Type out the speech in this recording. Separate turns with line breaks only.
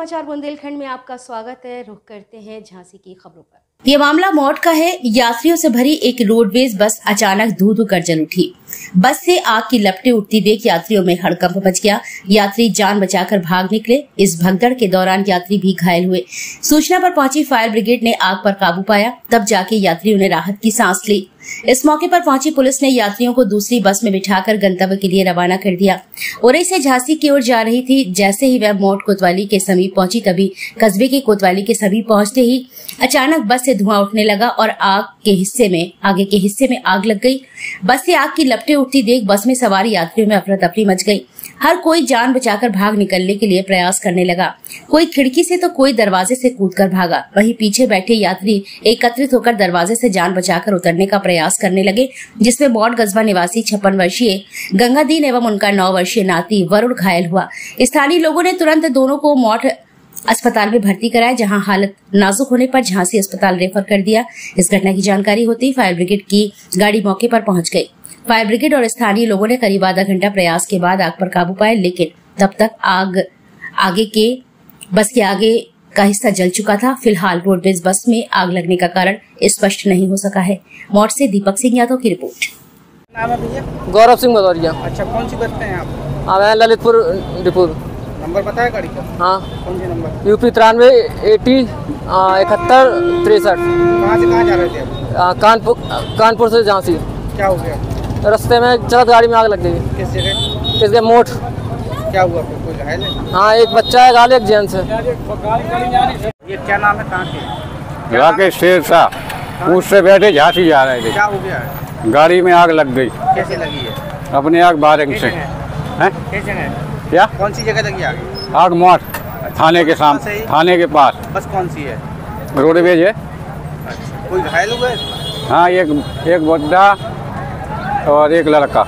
समाचार बुंदेलखंड में आपका स्वागत है। रुख करते हैं झांसी की खबरों पर।
ये मामला मौत का है। यात्रियों से भरी एक रोडवेज़ बस अचानक धू धू कर जल उठी। बस से आग की लपटे उठती देख यात्रियों में हड़कंप मच गया। यात्री जान बचाकर भाग निकले। इस भगदड़ के दौरान यात्री भी घायल हुए। सूचना पर पहुँची फायर ब्रिगेड ने आग पर काबू पाया। तब जाके यात्रियों ने राहत की सांस ली। इस मौके पर पहुँची पुलिस ने यात्रियों को दूसरी बस में बिठाकर गंतव्य के लिए रवाना कर दिया। उरई से झांसी की ओर जा रही थी, जैसे ही वह मोट कोतवाली के समीप पहुँची, तभी कस्बे की कोतवाली के समीप पहुँचते ही अचानक बस से धुआँ उठने लगा और आग के हिस्से में, आगे के हिस्से में आग लग गई। बस से आग की लपटे उठती देख बस में सवार यात्रियों में अफरा तफरी मच गई। हर कोई जान बचाकर भाग निकलने के लिए प्रयास करने लगा। कोई खिड़की से तो कोई दरवाजे से कूदकर भागा। वहीं पीछे बैठे यात्री एकत्रित होकर दरवाजे से जान बचाकर उतरने का प्रयास करने लगे, जिसमें मौट गजबा निवासी छप्पन वर्षीय गंगादीन एवं उनका नौ वर्षीय नाती वरुण घायल हुआ। स्थानीय लोगों ने तुरंत दोनों को मौत अस्पताल में भर्ती कराया जहाँ हालत नाजुक होने पर झांसी अस्पताल रेफर कर दिया। इस घटना की जानकारी होती फायर ब्रिगेड की गाड़ी मौके पर पहुँच गई। फायर ब्रिगेड और स्थानीय लोगों ने करीब आधा घंटा प्रयास के बाद आग पर काबू पाया लेकिन तब तक आग आगे के बस के आगे का हिस्सा जल चुका था। फ़िलहाल रोडवेज़ बस में आग लगने का कारण स्पष्ट नहीं हो सका है। मौत से दीपक सिंह यादव की रिपोर्ट।
है
गौरव सिंह भदौरिया।
अच्छा कौन सी बस हैं आप
हाँ ललितपुर डिपुर।
नंबर पता है गाड़ी का?
हाँ।
कौन सी नंबर?
यूपी तिरानवे एटी इकहत्तर तिरसठ।
कहाँ से कहाँ जा रहे थे? आप
कानपुर कानपुर से झांसी।
क्या हो गया?
रास्ते में चलत गाड़ी में आग लग गई।
किस जगह?
इसके मोट
क्या हुआ फिर? कोई घायल है?
हाँ एक बच्चा है गाल एक जेंट्स है।
ये क्या नाम है? कहाँ के
राकेश शेर शाह। उससे बैठे झांसी जा रहे
क्या हो गया?
थे गाड़ी में आग लग गई।
कैसे लगी है?
अपने आग बारिंग से।
जगह
हैं?
किस जगह
क्या?
कौन सी जगह तक आगे
आग मोट थाने के सामने थाने के पास।
बस कौन सी है?
रोडवेज़ है।
अच्छा कोई घायल हुआ है?
हाँ एक एक बड्डा और एक लड़का।